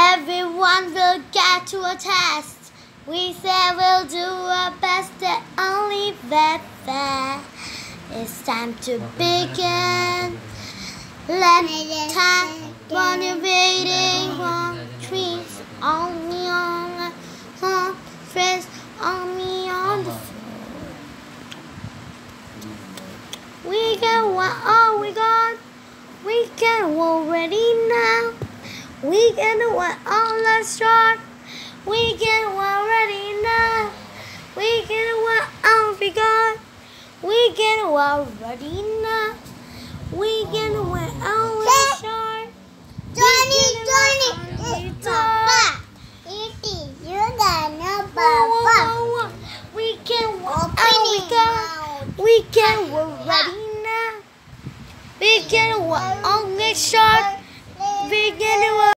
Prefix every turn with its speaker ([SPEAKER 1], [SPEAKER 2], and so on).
[SPEAKER 1] Everyone will get to a test. We said we'll do our best, the only that fair. It's time to begin. Let time motivating one trees on me on the friends on me on the. We can what all we got. We can already. We can do it all let's. We can do it ready now. We can do it all we got. We can do it ready now. We can do it all let's.
[SPEAKER 2] Johnny, Johnny, it's Papa. It is you that know Papa.
[SPEAKER 1] We can do it all we
[SPEAKER 2] got.
[SPEAKER 1] We can do it ready now. We can do it all let's start.
[SPEAKER 2] Beginning